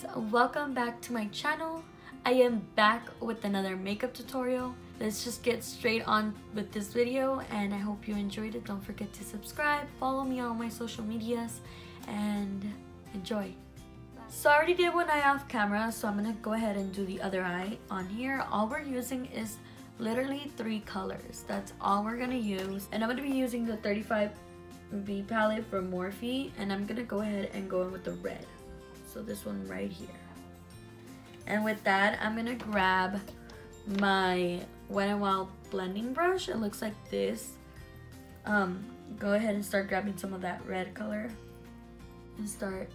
guys, welcome back to my channel. I am back with another makeup tutorial. Let's just get straight on with this video and I hope you enjoyed it. Don't forget to subscribe, follow me on my social medias, and enjoy. So I already did one eye off camera, so I'm gonna go ahead and do the other eye on here. All we're using is literally three colors. That's all we're gonna use. And I'm gonna be using the 35B palette from Morphe, and I'm gonna go ahead and go in with the red. So this one right here. And with that, I'm gonna grab my Wet n Wild blending brush. It looks like this. Um, go ahead and start grabbing some of that red color and start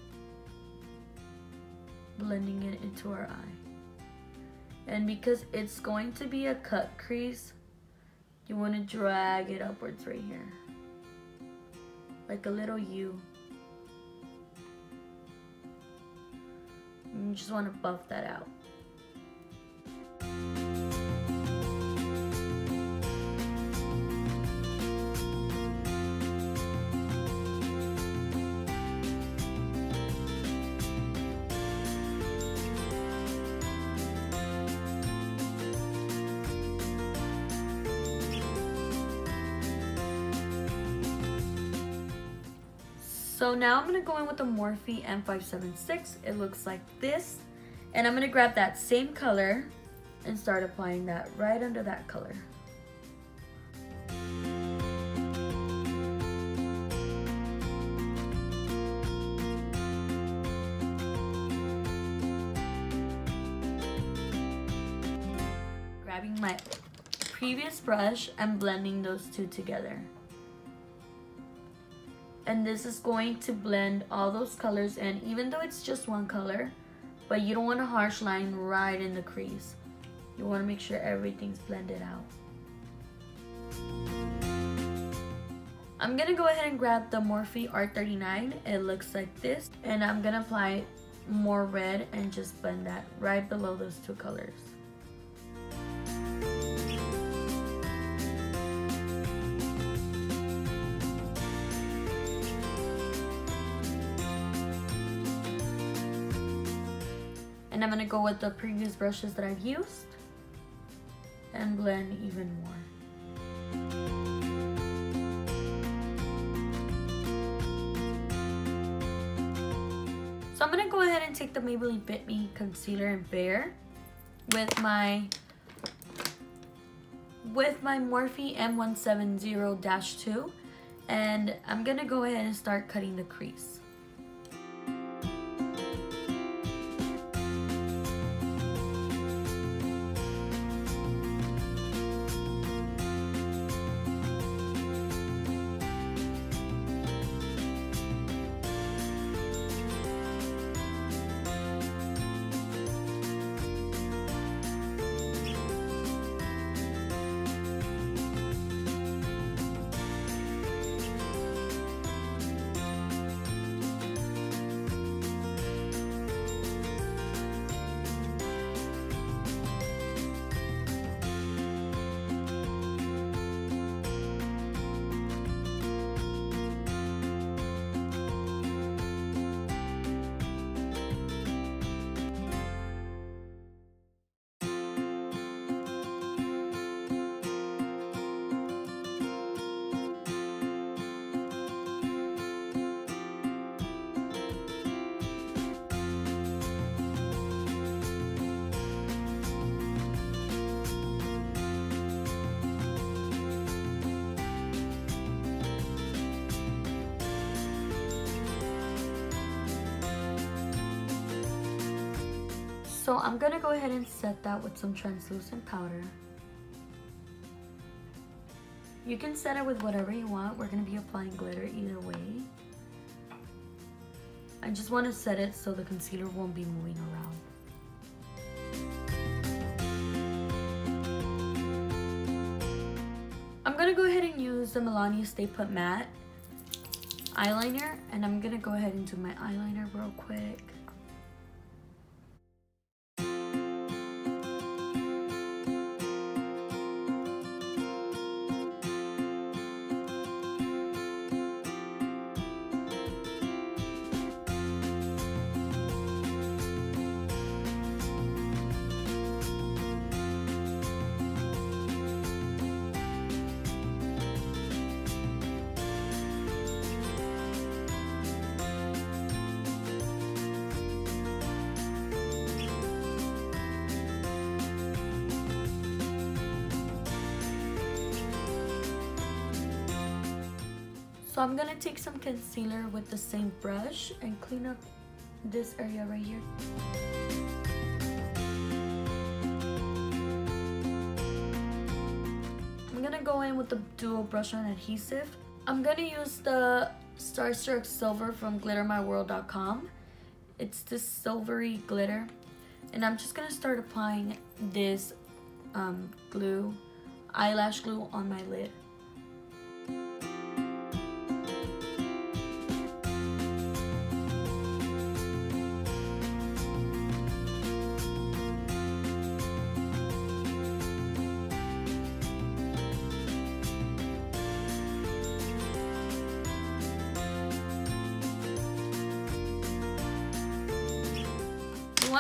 blending it into our eye. And because it's going to be a cut crease, you want to drag it upwards right here. Like a little U. You just want to buff that out. So now I'm gonna go in with the Morphe M576. It looks like this. And I'm gonna grab that same color and start applying that right under that color. Grabbing my previous brush and blending those two together and this is going to blend all those colors in even though it's just one color. But you don't want a harsh line right in the crease. You want to make sure everything's blended out. I'm gonna go ahead and grab the Morphe R39 it looks like this. And I'm gonna apply more red and just blend that right below those two colors And I'm gonna go with the previous brushes that I've used and blend even more. So I'm gonna go ahead and take the Maybelline Fit Me Concealer in Bare with my with my Morphe M170-2 and I'm gonna go ahead and start cutting the crease. So I'm gonna go ahead and set that with some translucent powder. You can set it with whatever you want. We're gonna be applying glitter either way. I just wanna set it so the concealer won't be moving around. I'm gonna go ahead and use the Milani Stay Put Matte eyeliner and I'm gonna go ahead and do my eyeliner real quick. So I'm gonna take some concealer with the same brush and clean up this area right here. I'm gonna go in with the Duo brush on adhesive. I'm gonna use the Starstruck Silver from glittermyworld.com. It's this silvery glitter. And I'm just gonna start applying this um, glue, eyelash glue on my lid.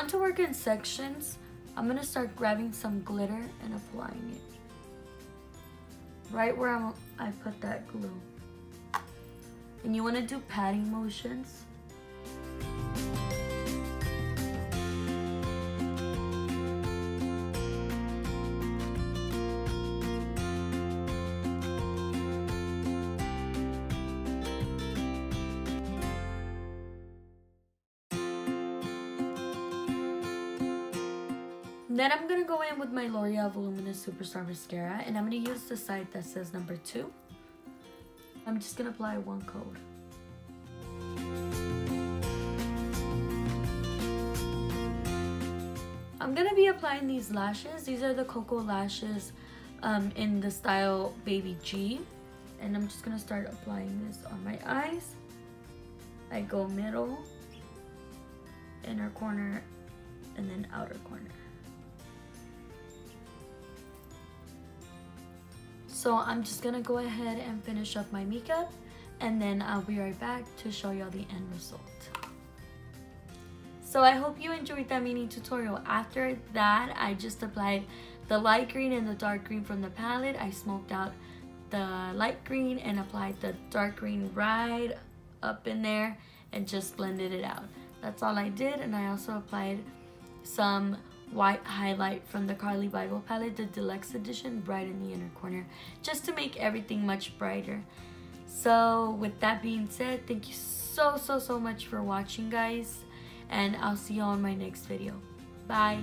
Want to work in sections, I'm gonna start grabbing some glitter and applying it. Right where I'm, I put that glue. And you wanna do patting motions. Then I'm gonna go in with my L'Oreal Voluminous Superstar Mascara and I'm gonna use the side that says number two. I'm just gonna apply one coat. I'm gonna be applying these lashes. These are the Koko lashes um, in the style Baby G. And I'm just gonna start applying this on my eyes. I go middle, inner corner, and then outer corner. So I'm just gonna go ahead and finish up my makeup and then I'll be right back to show y'all the end result. So I hope you enjoyed that mini tutorial. After that, I just applied the light green and the dark green from the palette. I smoked out the light green and applied the dark green right up in there and just blended it out. That's all I did and I also applied some white highlight from the Carli Bybel palette, the deluxe edition, bright in the inner corner, just to make everything much brighter. So with that being said, thank you so, so, so much for watching, guys. And I'll see you on my next video. Bye.